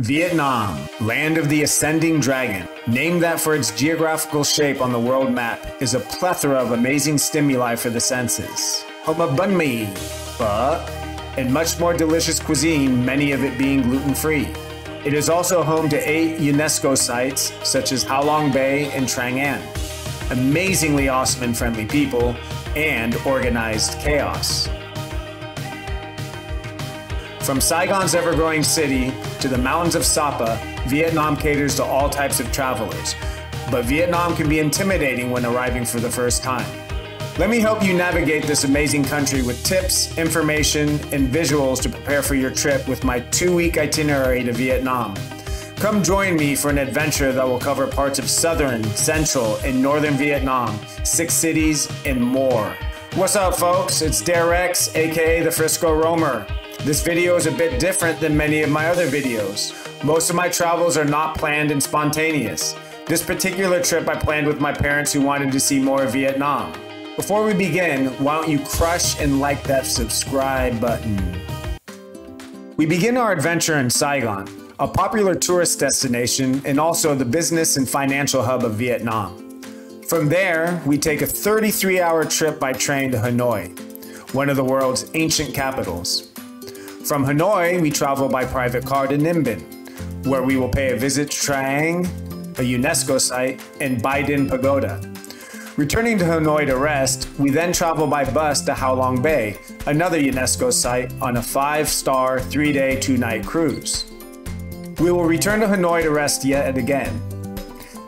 Vietnam, land of the ascending dragon, named that for its geographical shape on the world map, is a plethora of amazing stimuli for the senses. Home of banh mi, pho, and much more delicious cuisine, many of it being gluten free. It is also home to eight UNESCO sites, such as Ha Long Bay and Trang An. Amazingly awesome and friendly people, and organized chaos. From Saigon's ever growing city to the mountains of Sapa, Vietnam caters to all types of travelers. But Vietnam can be intimidating when arriving for the first time. Let me help you navigate this amazing country with tips, information, and visuals to prepare for your trip with my two week itinerary to Vietnam. Come join me for an adventure that will cover parts of southern, central, and northern Vietnam, six cities, and more. What's up, folks? It's Darewrecks, aka the Frisco Roamer. This video is a bit different than many of my other videos. Most of my travels are not planned and spontaneous. This particular trip I planned with my parents who wanted to see more of Vietnam. Before we begin, why don't you crush and like that subscribe button? We begin our adventure in Saigon, a popular tourist destination and also the business and financial hub of Vietnam. From there, we take a 33 hour trip by train to Hanoi, one of the world's ancient capitals. From Hanoi, we travel by private car to Ninh Binh, where we will pay a visit to Trang, a UNESCO site, and Bai Dinh Pagoda. Returning to Hanoi to rest, we then travel by bus to Ha Long Bay, another UNESCO site, on a five star, three day, two night cruise. We will return to Hanoi to rest yet again.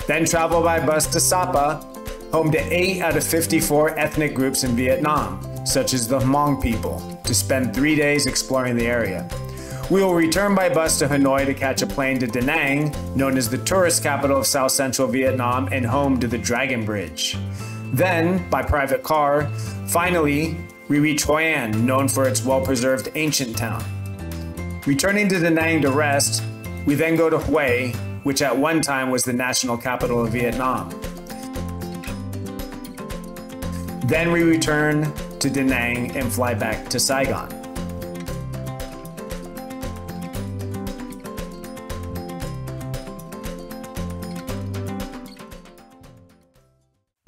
Then travel by bus to Sapa, home to 8 out of 54 ethnic groups in Vietnam, such as the Hmong people, to spend three days exploring the area. We will return by bus to Hanoi to catch a plane to Da Nang, known as the tourist capital of South Central Vietnam and home to the Dragon Bridge. Then, by private car, finally, we reach Hoi An, known for its well preserved ancient town. Returning to Da Nang to rest, we then go to Hue, which at one time was the national capital of Vietnam. Then we return to Da Nang and fly back to Saigon.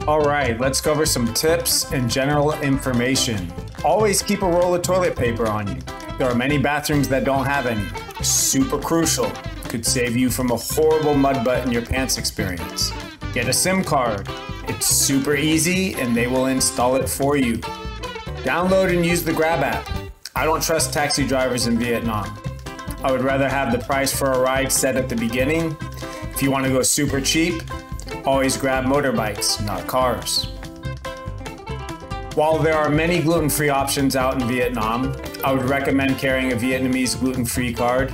All right, let's cover some tips and general information. Always keep a roll of toilet paper on you. There are many bathrooms that don't have any. Super crucial. Could save you from a horrible mud butt in your pants experience. Get a SIM card. It's super easy and they will install it for you. Download and use the Grab app. I don't trust taxi drivers in Vietnam. I would rather have the price for a ride set at the beginning. If you want to go super cheap, always grab motorbikes, not cars. While there are many gluten free options out in Vietnam, I would recommend carrying a Vietnamese gluten free card,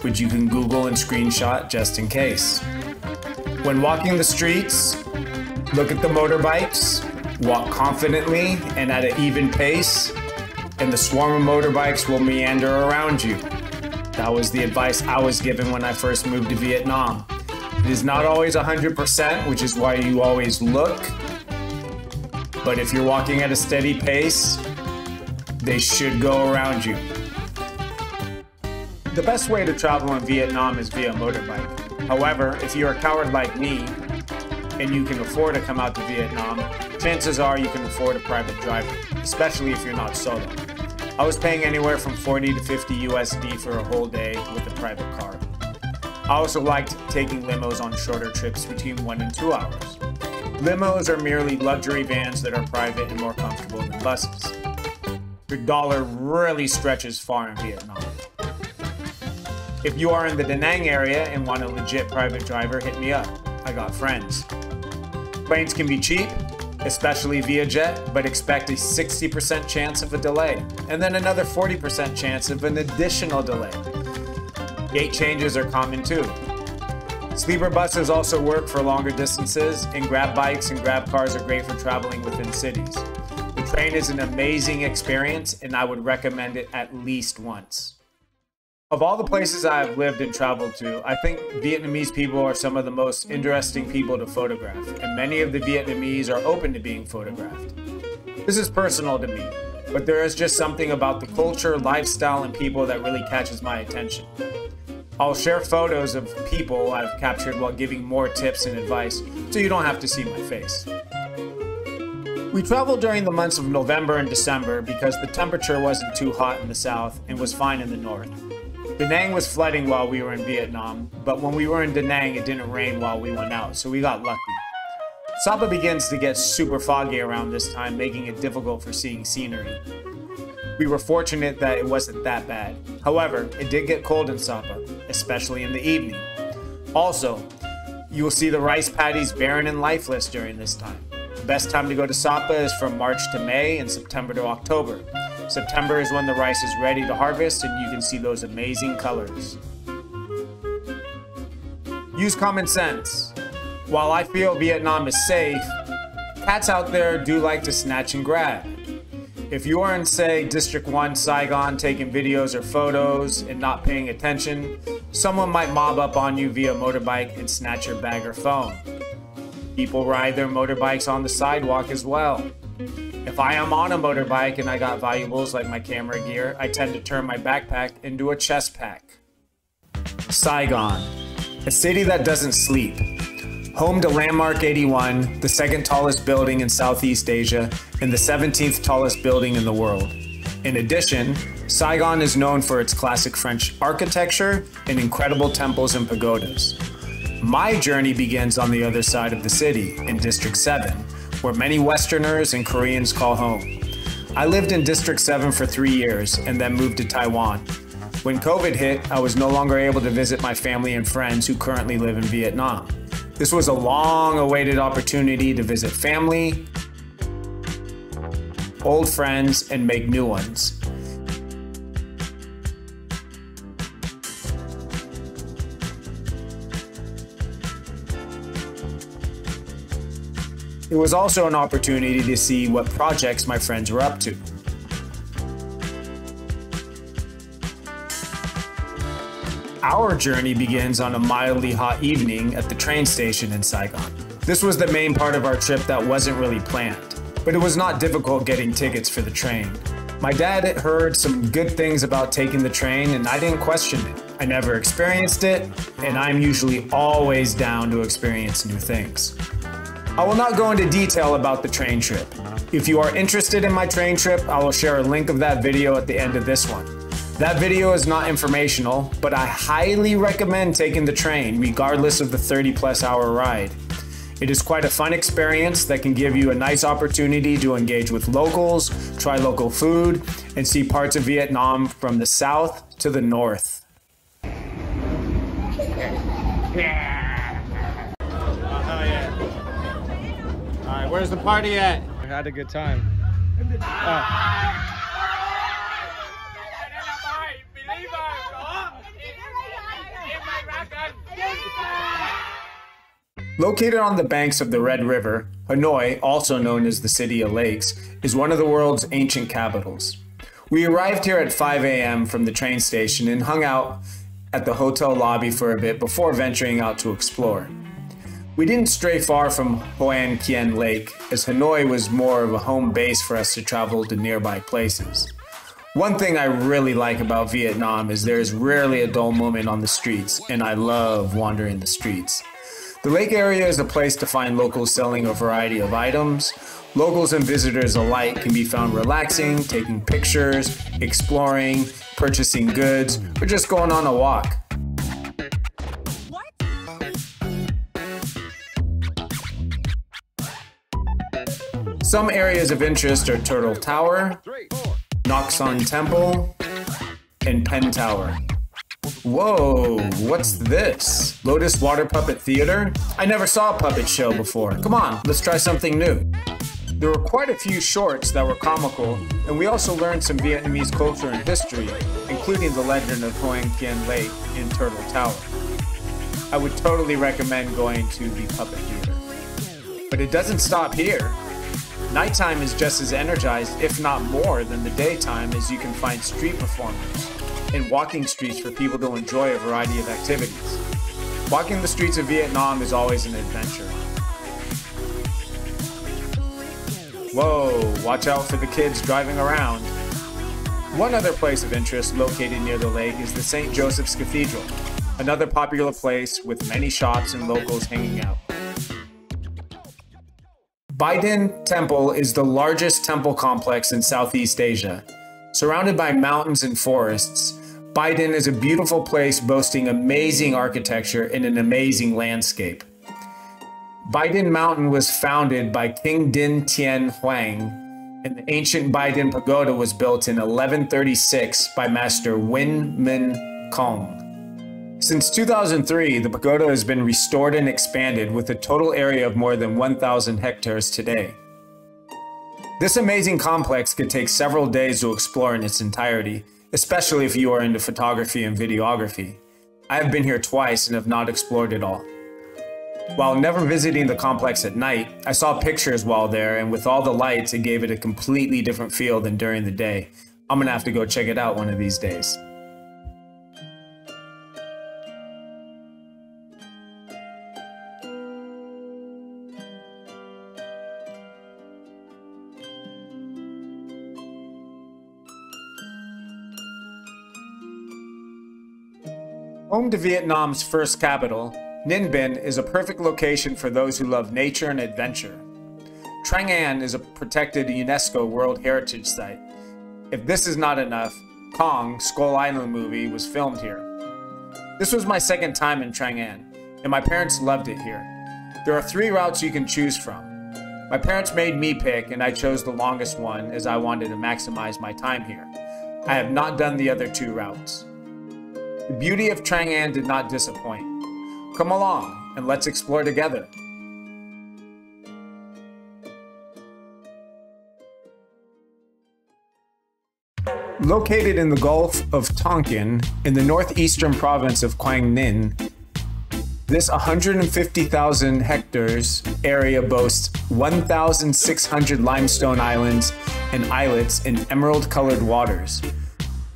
which you can Google and screenshot just in case. When walking the streets, look at the motorbikes, walk confidently and at an even pace, and the swarm of motorbikes will meander around you. That was the advice I was given when I first moved to Vietnam. It is not always 100%, which is why you always look. But if you're walking at a steady pace, they should go around you. The best way to travel in Vietnam is via motorbike. However, if you're a coward like me and you can afford to come out to Vietnam, chances are you can afford a private driver, especially if you're not solo. I was paying anywhere from 40 to 50 USD for a whole day with a private car. I also liked taking limos on shorter trips between one and two hours. Limos are merely luxury vans that are private and more comfortable than buses. Your dollar really stretches far in Vietnam. If you are in the Da Nang area and want a legit private driver, hit me up. I got friends. Planes can be cheap, especially VietJet, but expect a 60% chance of a delay, and then another 40% chance of an additional delay. Gate changes are common too. Sleeper buses also work for longer distances, and grab bikes and grab cars are great for traveling within cities. The train is an amazing experience, and I would recommend it at least once. Of all the places I have lived and traveled to, I think Vietnamese people are some of the most interesting people to photograph, and many of the Vietnamese are open to being photographed. This is personal to me, but there is just something about the culture, lifestyle, and people that really catches my attention. I'll share photos of people I've captured while giving more tips and advice so you don't have to see my face. We traveled during the months of November and December because the temperature wasn't too hot in the south and was fine in the north. Da Nang was flooding while we were in Vietnam, but when we were in Da Nang, it didn't rain while we went out, so we got lucky. Sapa begins to get super foggy around this time, making it difficult for seeing scenery. We were fortunate that it wasn't that bad. However, it did get cold in Sapa, especially in the evening. Also, you will see the rice paddies barren and lifeless during this time. The best time to go to Sapa is from March to May and September to October. September is when the rice is ready to harvest and you can see those amazing colors. Use common sense. While I feel Vietnam is safe, cats out there do like to snatch and grab. If you are in, say, District 1 Saigon taking videos or photos and not paying attention, someone might mob up on you via motorbike and snatch your bag or phone. People ride their motorbikes on the sidewalk as well. If I am on a motorbike and I got valuables like my camera gear, I tend to turn my backpack into a chest pack. Saigon, a city that doesn't sleep. Home to Landmark 81, the second tallest building in Southeast Asia and the 17th tallest building in the world. In addition, Saigon is known for its classic French architecture and incredible temples and pagodas. My journey begins on the other side of the city, in District 7, where many Westerners and Koreans call home. I lived in District 7 for three years and then moved to Taiwan. When COVID hit, I was no longer able to visit my family and friends who currently live in Vietnam. This was a long awaited opportunity to visit family, old friends, and make new ones. It was also an opportunity to see what projects my friends were up to. Our journey begins on a mildly hot evening at the train station in Saigon. This was the main part of our trip that wasn't really planned, but it was not difficult getting tickets for the train. My dad had heard some good things about taking the train, and I didn't question it. I never experienced it, and I'm usually always down to experience new things. I will not go into detail about the train trip. If you are interested in my train trip, I will share a link of that video at the end of this one. That video is not informational, but I highly recommend taking the train regardless of the 30 plus hour ride. It is quite a fun experience that can give you a nice opportunity to engage with locals, try local food, and see parts of Vietnam from the south to the north. Oh, yeah. All right, where's the party at? I had a good time. Oh. Located on the banks of the Red River, Hanoi, also known as the City of Lakes, is one of the world's ancient capitals. We arrived here at 5 a.m. from the train station and hung out at the hotel lobby for a bit before venturing out to explore. We didn't stray far from Hoan Kiem Lake, as Hanoi was more of a home base for us to travel to nearby places. One thing I really like about Vietnam is there is rarely a dull moment on the streets, and I love wandering the streets. The lake area is a place to find locals selling a variety of items. Locals and visitors alike can be found relaxing, taking pictures, exploring, purchasing goods, or just going on a walk. Some areas of interest are Turtle Tower, Ngoc Son Temple, and Pen Tower. Whoa, what's this? Lotus Water Puppet Theater? I never saw a puppet show before. Come on, let's try something new. There were quite a few shorts that were comical, and we also learned some Vietnamese culture and history, including the legend of Hoan Kiem Lake in Turtle Tower. I would totally recommend going to the puppet theater. But it doesn't stop here. Nighttime is just as energized, if not more, than the daytime as you can find street performers and walking streets for people to enjoy a variety of activities. Walking the streets of Vietnam is always an adventure. Whoa, watch out for the kids driving around. One other place of interest located near the lake is the St. Joseph's Cathedral. another popular place with many shops and locals hanging out. Bai Dinh Temple is the largest temple complex in Southeast Asia. Surrounded by mountains and forests, Bai Dinh is a beautiful place boasting amazing architecture in an amazing landscape. Bai Dinh Mountain was founded by King Dinh Tien Hoang, and the ancient Bai Dinh Pagoda was built in 1136 by Master Nguyen Minh Khong. Since 2003, the pagoda has been restored and expanded with a total area of more than 1,000 hectares today. This amazing complex could take several days to explore in its entirety, especially if you are into photography and videography. I have been here twice and have not explored it all. While never visiting the complex at night, I saw pictures while there, and with all the lights, it gave it a completely different feel than during the day. I'm gonna have to go check it out one of these days. Home to Vietnam's first capital, Ninh Binh is a perfect location for those who love nature and adventure. Trang An is a protected UNESCO World Heritage Site. If this is not enough, Kong, Skull Island movie, was filmed here. This was my second time in Trang An, and my parents loved it here. There are three routes you can choose from. My parents made me pick, and I chose the longest one as I wanted to maximize my time here. I have not done the other two routes. The beauty of Trang An did not disappoint. Come along and let's explore together. Located in the Gulf of Tonkin in the northeastern province of Quang Ninh, this 150,000 hectares area boasts 1,600 limestone islands and islets in emerald colored waters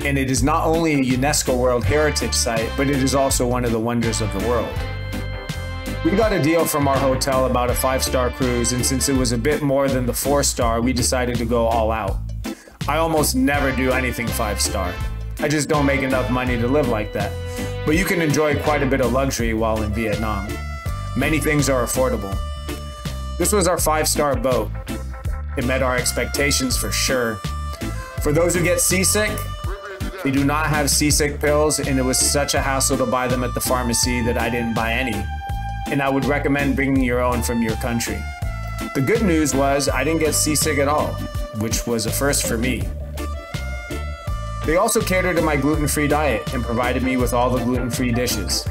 and it is not only a UNESCO World Heritage Site, but it is also one of the wonders of the world. We got a deal from our hotel about a five star cruise, and since it was a bit more than the four star, we decided to go all out. I almost never do anything five star. I just don't make enough money to live like that. But you can enjoy quite a bit of luxury while in Vietnam. Many things are affordable. This was our five star boat. It met our expectations for sure. For those who get seasick, they do not have seasick pills, and it was such a hassle to buy them at the pharmacy that I didn't buy any. And I would recommend bringing your own from your country. The good news was I didn't get seasick at all, which was a first for me. They also catered to my gluten free diet and provided me with all the gluten free dishes.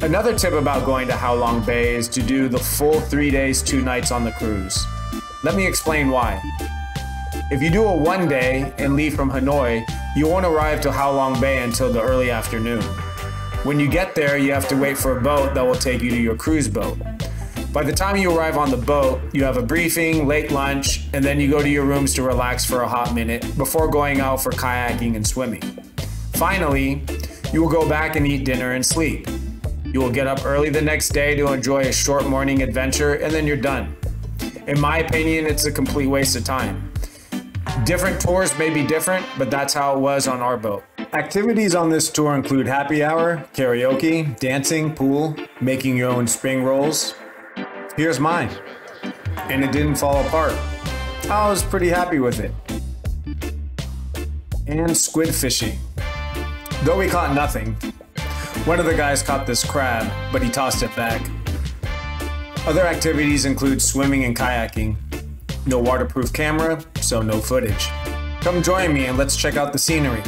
Another tip about going to Ha Long Bay is to do the full three days, two nights on the cruise. Let me explain why. If you do a one day and leave from Hanoi, you won't arrive to Ha Long Bay until the early afternoon. When you get there, you have to wait for a boat that will take you to your cruise boat. By the time you arrive on the boat, you have a briefing, late lunch, and then you go to your rooms to relax for a hot minute before going out for kayaking and swimming. Finally, you will go back and eat dinner and sleep. You will get up early the next day to enjoy a short morning adventure, and then you're done. In my opinion, it's a complete waste of time. Different tours may be different, but that's how it was on our boat. Activities on this tour include happy hour, karaoke, dancing, pool, making your own spring rolls. Here's mine. And it didn't fall apart. I was pretty happy with it. And squid fishing. Though we caught nothing. One of the guys caught this crab, but he tossed it back. Other activities include swimming and kayaking, no waterproof camera, so no footage. Come join me and let's check out the scenery.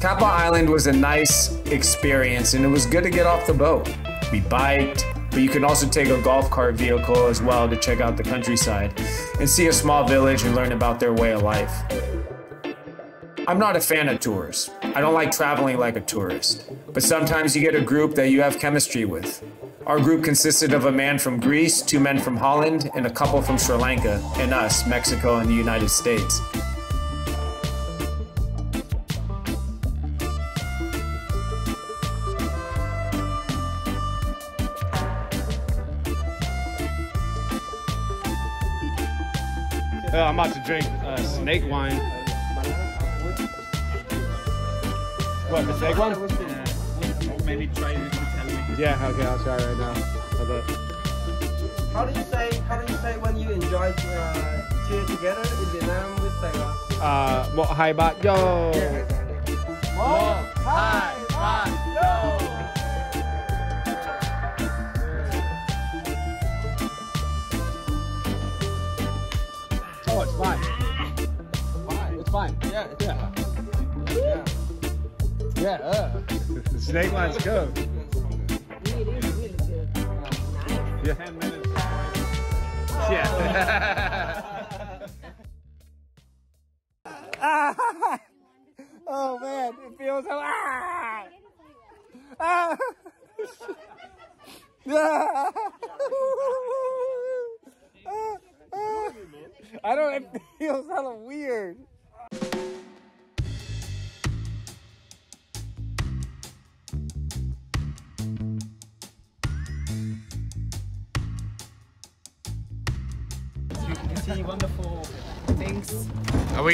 Cat Ba Island was a nice experience and it was good to get off the boat. We biked, but you can also take a golf cart vehicle as well to check out the countryside and see a small village and learn about their way of life. I'm not a fan of tours. I don't like traveling like a tourist. But sometimes you get a group that you have chemistry with. Our group consisted of a man from Greece, two men from Holland, and a couple from Sri Lanka, and us, Mexico and the United States. Uh, I'm about to drink uh, snake wine. What, the snake one? Maybe try it with Yeah, okay, I'll try right now. Hold up. How do you say how do you say when you enjoy uh, cheer together in Vietnam with Sài Gòn? Uh, một hai ba yo. Một, hai, ba, It's fine. It's fine. Yeah, it's Yeah. yeah. Yeah. Uh. the snake wine's good. Yeah. Ten minutes. Yeah.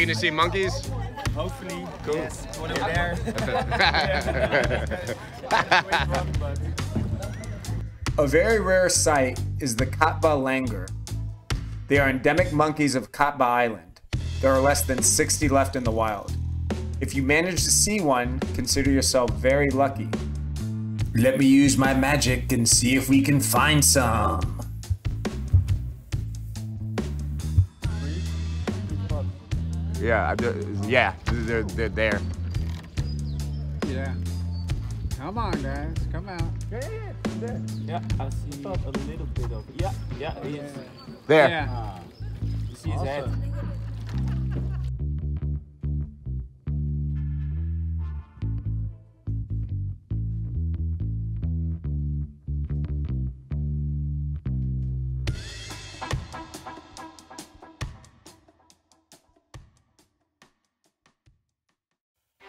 Are we gonna see monkeys? Hopefully, Cool. yes, when I'm there. A very rare sight is the Cat Ba langur. They are endemic monkeys of Cat Ba Island. There are less than 60 left in the wild. If you manage to see one, consider yourself very lucky. Let me use my magic and see if we can find some. Yeah, I do- yeah, they're, they're there. Yeah. Come on, guys. Come out. Yeah, yeah, I see a little bit of yeah, yeah, yeah. There. Yeah. Ah. You see his head.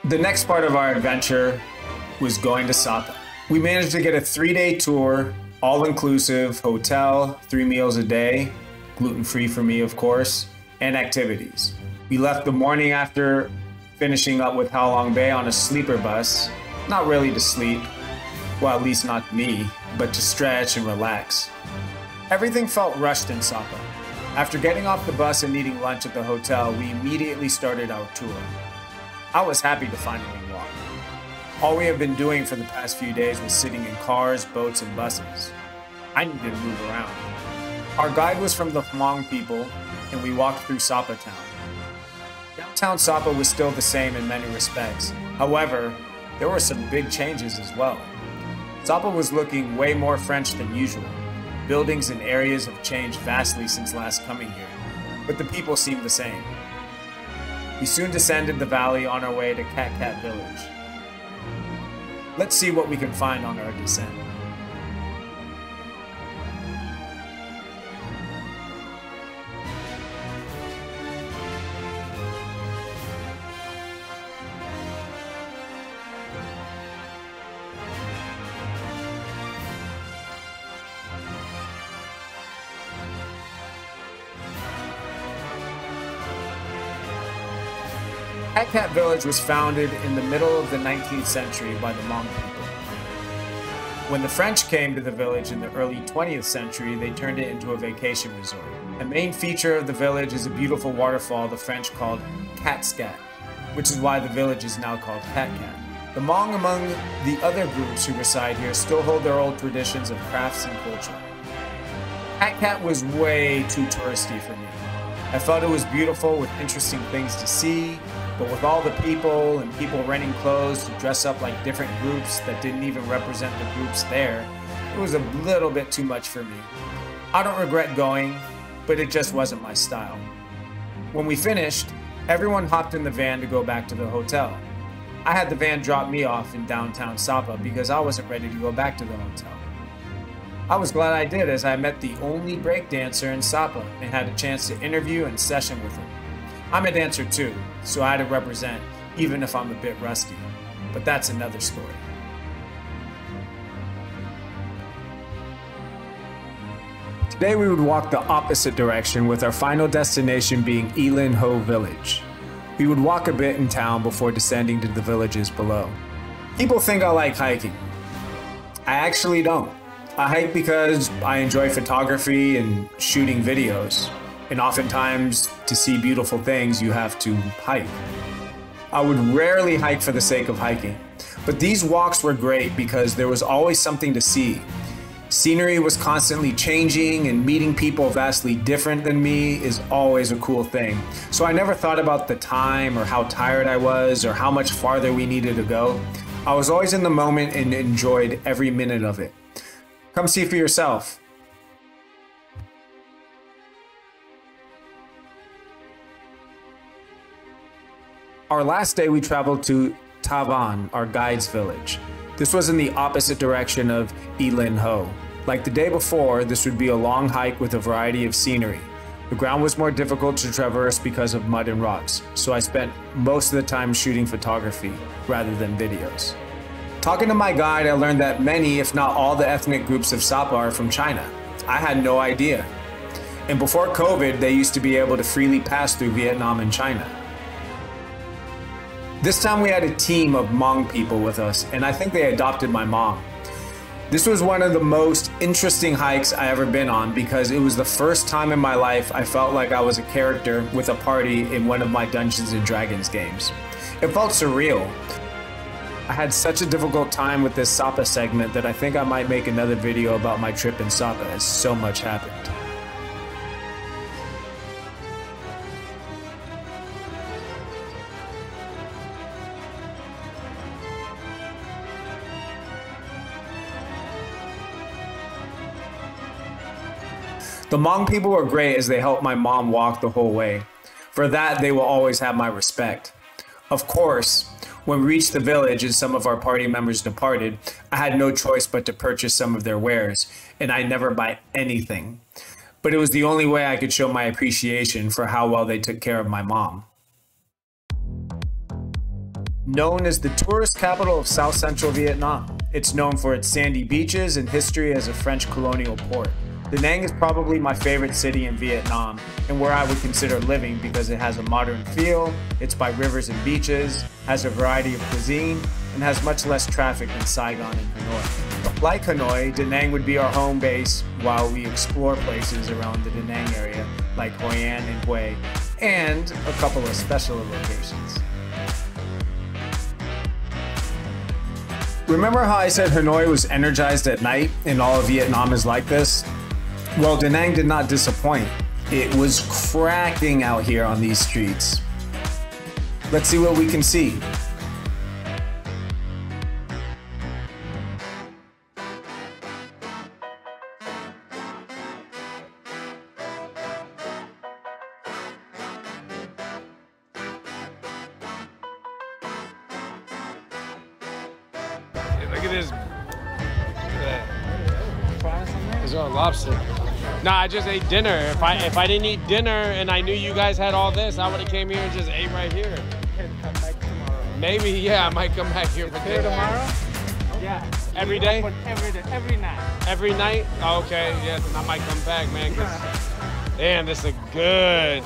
The next part of our adventure was going to Sapa. We managed to get a three day tour, all inclusive, hotel, three meals a day, gluten free for me, of course, and activities. We left the morning after finishing up with Halong Bay on a sleeper bus, not really to sleep, well, at least not me, but to stretch and relax. Everything felt rushed in Sapa. After getting off the bus and eating lunch at the hotel, we immediately started our tour. I was happy to finally walk. All we have been doing for the past few days was sitting in cars, boats, and buses. I needed to move around. Our guide was from the Hmong people, and we walked through Sapa town. Downtown Sapa was still the same in many respects. However, there were some big changes as well. Sapa was looking way more French than usual. Buildings and areas have changed vastly since last coming here, but the people seem the same. We soon descended the valley on our way to Cat Cat Village. Let's see what we can find on our descent. Cat Village was founded in the middle of the 19th century by the Hmong people. When the French came to the village in the early 20th century, they turned it into a vacation resort. A main feature of the village is a beautiful waterfall the French called Catscat, which is why the village is now called Cat Cat. The Hmong among the other groups who reside here still hold their old traditions of crafts and culture. Cat Cat was way too touristy for me. I felt it was beautiful with interesting things to see, but with all the people and people renting clothes to dress up like different groups that didn't even represent the groups there, it was a little bit too much for me. I don't regret going, but it just wasn't my style. When we finished, everyone hopped in the van to go back to the hotel. I had the van drop me off in downtown Sapa because I wasn't ready to go back to the hotel. I was glad I did as I met the only breakdancer in Sapa and had a chance to interview and session with him. I'm a dancer too, so I had to represent, even if I'm a bit rusty. But that's another story. Today we would walk the opposite direction with our final destination being Y Linh Ho Village. We would walk a bit in town before descending to the villages below. People think I like hiking. I actually don't. I hike because I enjoy photography and shooting videos, and oftentimes to see beautiful things you have to hike. I would rarely hike for the sake of hiking, but these walks were great because there was always something to see Scenery was constantly changing, and meeting people vastly different than me is always a cool thing. So I never thought about the time or how tired I was or how much farther we needed to go. I was always in the moment and enjoyed every minute of it. Come see for yourself. Our last day, we traveled to Ta Van, our guide's village. This was in the opposite direction of Y Linh Ho. Like the day before, this would be a long hike with a variety of scenery. The ground was more difficult to traverse because of mud and rocks, so I spent most of the time shooting photography rather than videos. Talking to my guide, I learned that many, if not all, the ethnic groups of Sapa are from China. I had no idea. And before COVID, they used to be able to freely pass through Vietnam and China. This time we had a team of Hmong people with us, and I think they adopted my mom. This was one of the most interesting hikes I ever been on because it was the first time in my life I felt like I was a character with a party in one of my Dungeons and Dragons games. It felt surreal. I had such a difficult time with this Sapa segment that I think I might make another video about my trip in Sapa as so much happened. The Hmong people were great as they helped my mom walk the whole way. For that, they will always have my respect. Of course, when we reached the village and some of our party members departed, I had no choice but to purchase some of their wares, and I never buy anything. But it was the only way I could show my appreciation for how well they took care of my mom. Known as the tourist capital of South Central Vietnam, it's known for its sandy beaches and history as a French colonial port. Da Nang is probably my favorite city in Vietnam and where I would consider living because it has a modern feel, it's by rivers and beaches, has a variety of cuisine, and has much less traffic than Saigon and Hanoi. Like Hanoi, Da Nang would be our home base while we explore places around the Da Nang area like Hoi An and Hue, and a couple of special locations. Remember how I said Hanoi was energized at night and all of Vietnam is like this? Well, Da Nang did not disappoint. It was cracking out here on these streets. Let's see what we can see. Look at this. Look at that. Is lobster? Nah, I just ate dinner. If I if I didn't eat dinner and I knew you guys had all this, I would have came here and just ate right here. Maybe, yeah, I might come back here for dinner. tomorrow? Yeah. Every day? Every day, every night. Every night? Okay, yeah, then I might come back, man. 'cause- damn, this is good.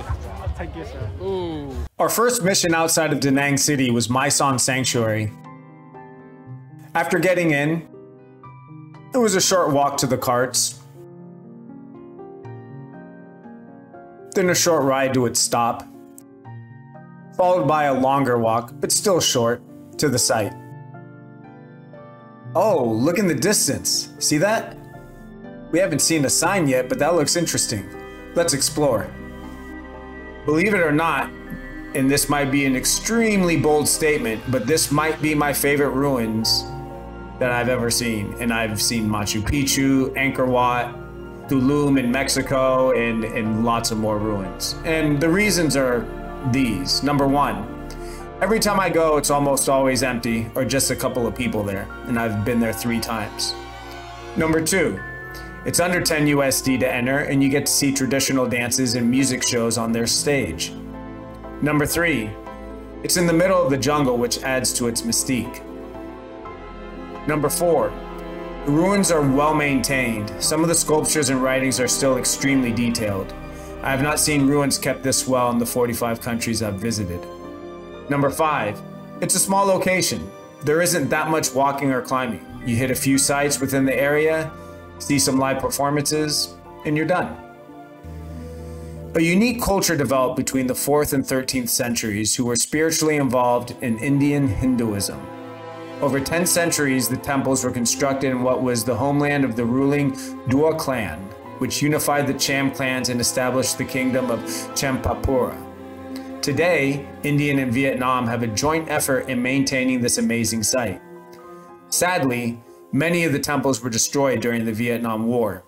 Thank you, sir. Ooh. Our first mission outside of Da Nang City was My Son Sanctuary. After getting in, it was a short walk to the carts, then a short ride to its stop, followed by a longer walk, but still short, to the site. Oh, look in the distance. See that? We haven't seen a sign yet, but that looks interesting. Let's explore. Believe it or not, and this might be an extremely bold statement, but this might be my favorite ruins that I've ever seen. And I've seen Machu Picchu, Angkor Wat, Tulum in Mexico, and, and lots of more ruins. And the reasons are these. Number one, every time I go, it's almost always empty or just a couple of people there. And I've been there three times. Number two, it's under 10 USD to enter, and you get to see traditional dances and music shows on their stage. Number three, it's in the middle of the jungle, which adds to its mystique. Number four, the ruins are well maintained. Some of the sculptures and writings are still extremely detailed. I have not seen ruins kept this well in the 45 countries I've visited. Number five, it's a small location. There isn't that much walking or climbing. You hit a few sites within the area, see some live performances, and you're done. A unique culture developed between the 4th and 13th centuries who were spiritually involved in Indian Hinduism. Over 10 centuries, the temples were constructed in what was the homeland of the ruling Dua clan, which unified the Cham clans and established the kingdom of Champapura. Today, India and Vietnam have a joint effort in maintaining this amazing site. Sadly, many of the temples were destroyed during the Vietnam War.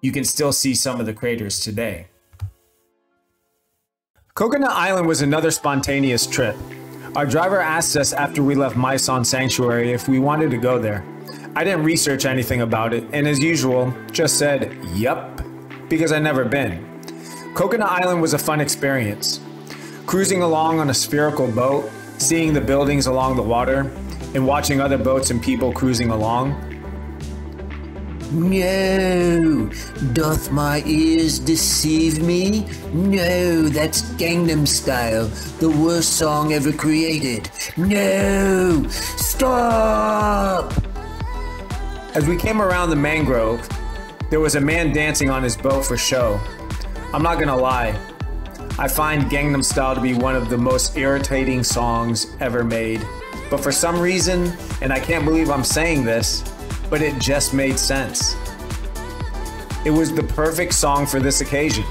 You can still see some of the craters today. Coconut Island was another spontaneous trip. Our driver asked us after we left My Son Sanctuary if we wanted to go there. I didn't research anything about it, and as usual, just said, yup, because I'd never been. Coconut Island was a fun experience. Cruising along on a spherical boat, seeing the buildings along the water, and watching other boats and people cruising along. No, doth my ears deceive me? No, that's Gangnam Style, the worst song ever created. No, stop! As we came around the mangrove, there was a man dancing on his boat for show. I'm not gonna lie, I find Gangnam Style to be one of the most irritating songs ever made. But for some reason, and I can't believe I'm saying this, but it just made sense. It was the perfect song for this occasion.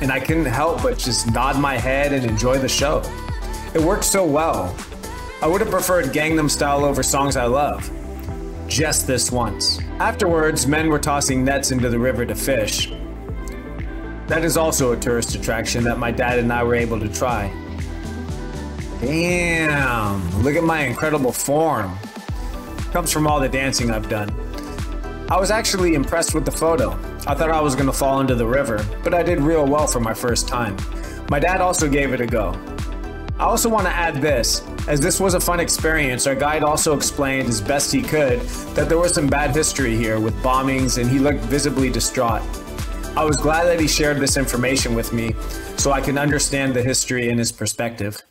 And I couldn't help but just nod my head and enjoy the show. It worked so well. I would have preferred Gangnam Style over songs I love. Just this once. Afterwards, men were tossing nets into the river to fish. That is also a tourist attraction that my dad and I were able to try. Damn, look at my incredible form. Comes from all the dancing I've done. I was actually impressed with the photo. I thought I was going to fall into the river, but I did real well for my first time. My dad also gave it a go. I also want to add this. As this was a fun experience, our guide also explained as best he could that there was some bad history here with bombings and he looked visibly distraught. I was glad that he shared this information with me so I can understand the history in his perspective.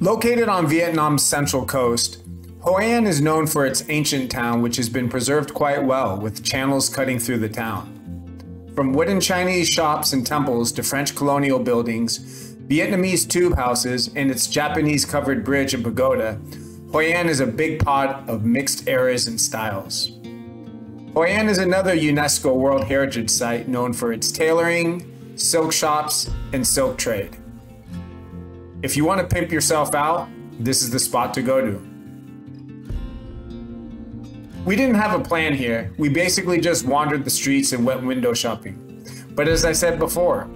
Located on Vietnam's central coast, Hoi An is known for its ancient town, which has been preserved quite well, with channels cutting through the town. From wooden Chinese shops and temples to French colonial buildings, Vietnamese tube houses, and its Japanese covered bridge and pagoda, Hoi An is a big pot of mixed eras and styles. Hoi An is another UNESCO World Heritage Site known for its tailoring, silk shops, and silk trade. If you want to pimp yourself out, this is the spot to go to. We didn't have a plan here. We basically just wandered the streets and went window shopping. But as I said before,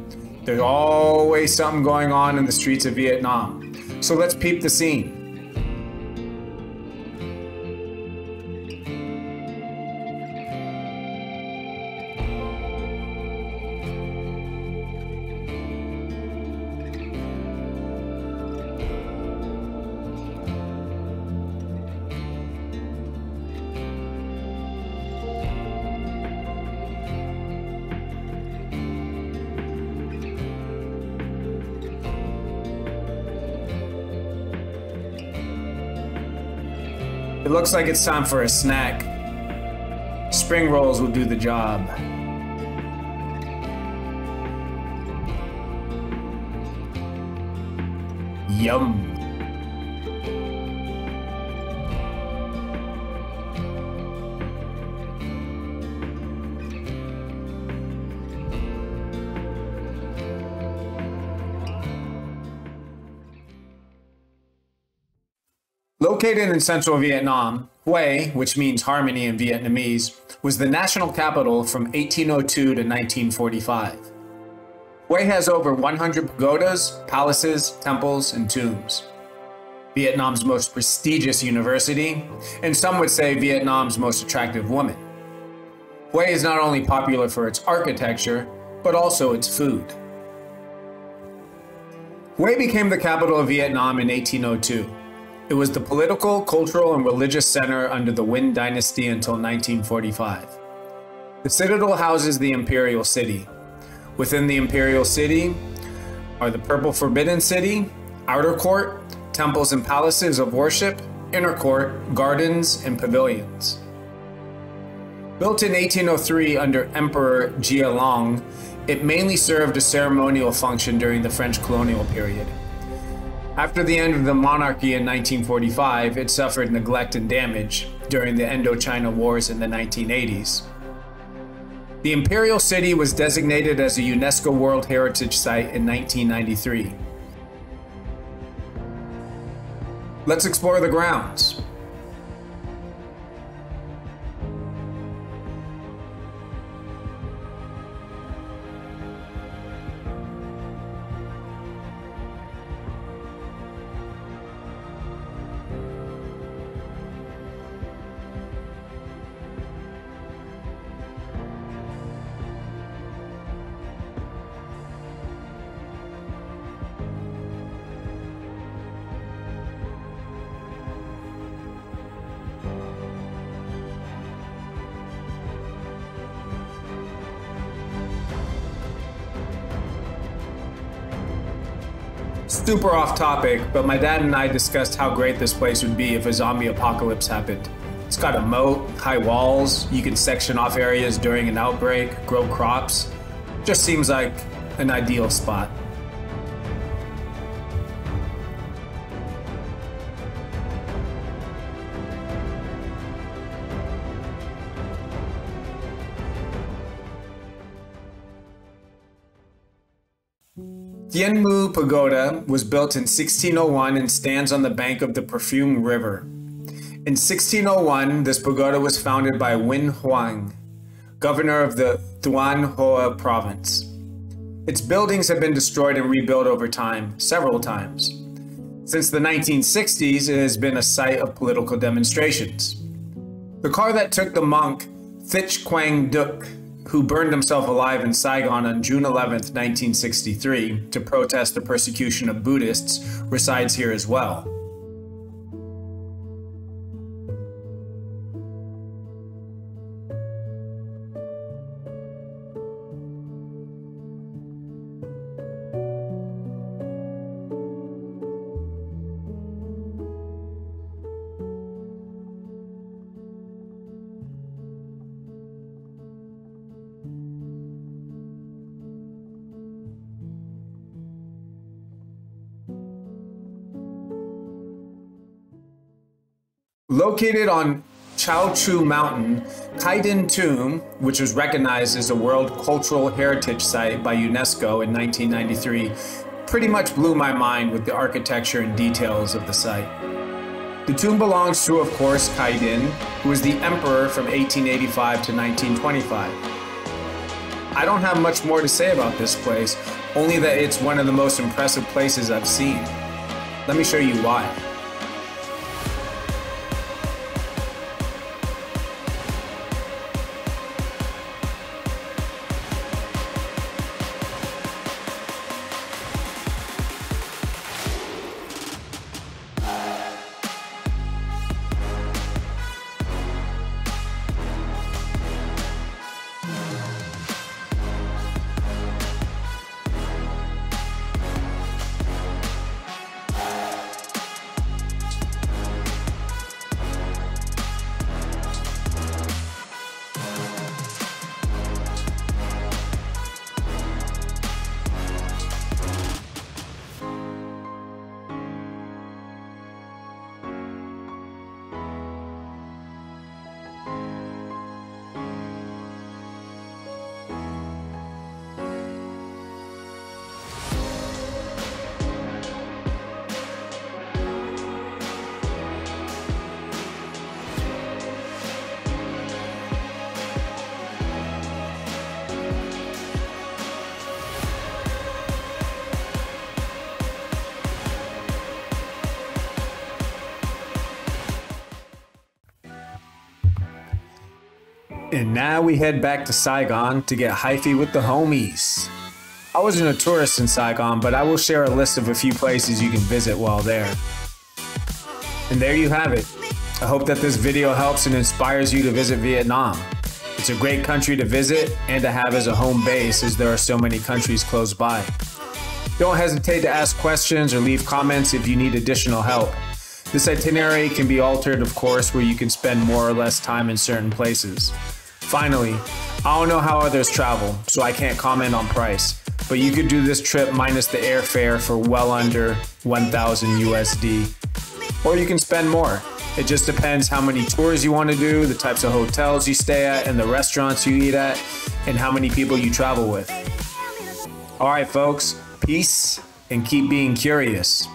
there's always something going on in the streets of Vietnam. So let's peep the scene. Looks like it's time for a snack. Spring rolls will do the job. Yum. Located in central Vietnam, Hue, which means harmony in Vietnamese, was the national capital from 1802 to 1945. Hue has over 100 pagodas, palaces, temples, and tombs. Vietnam's most prestigious university, and some would say Vietnam's most attractive woman. Hue is not only popular for its architecture, but also its food. Hue became the capital of Vietnam in 1802. It was the political, cultural, and religious center under the Nguyen dynasty until 1945. The citadel houses the imperial city. Within the imperial city are the Purple Forbidden City, outer court, temples and palaces of worship, inner court, gardens, and pavilions. Built in 1803 under Emperor Gia Long, it mainly served a ceremonial function during the French colonial period. After the end of the monarchy in 1945, it suffered neglect and damage during the Indochina Wars in the 1980s. The imperial city was designated as a UNESCO World Heritage Site in 1993. Let's explore the grounds. Super off topic, but my dad and I discussed how great this place would be if a zombie apocalypse happened. It's got a moat, high walls, you can section off areas during an outbreak, grow crops. Just seems like an ideal spot. Dien Mu Pagoda was built in 1601 and stands on the bank of the Perfume River. In 1601, this pagoda was founded by Nguyen Hoang, governor of the Thuan Hoa province. Its buildings have been destroyed and rebuilt over time, several times. Since the 1960s, it has been a site of political demonstrations. The car that took the monk Thich Quang Duc who burned himself alive in Saigon on June 11, 1963, to protest the persecution of Buddhists, resides here as well. Located on Chao Chu Mountain, Khai Dinh Tomb, which was recognized as a World Cultural Heritage Site by UNESCO in 1993, pretty much blew my mind with the architecture and details of the site. The tomb belongs to, of course, Khai Dinh, who was the emperor from 1885 to 1925. I don't have much more to say about this place, only that it's one of the most impressive places I've seen. Let me show you why. And now we head back to Saigon to get hyphy with the homies. I wasn't a tourist in Saigon, but I will share a list of a few places you can visit while there. And there you have it. I hope that this video helps and inspires you to visit Vietnam. It's a great country to visit and to have as a home base as there are so many countries close by. Don't hesitate to ask questions or leave comments if you need additional help. This itinerary can be altered, of course, where you can spend more or less time in certain places. Finally, I don't know how others travel, so I can't comment on price, but you could do this trip minus the airfare for well under 1000 USD. Or you can spend more. It just depends how many tours you want to do, the types of hotels you stay at, and the restaurants you eat at, and how many people you travel with. All right, folks, peace and keep being curious.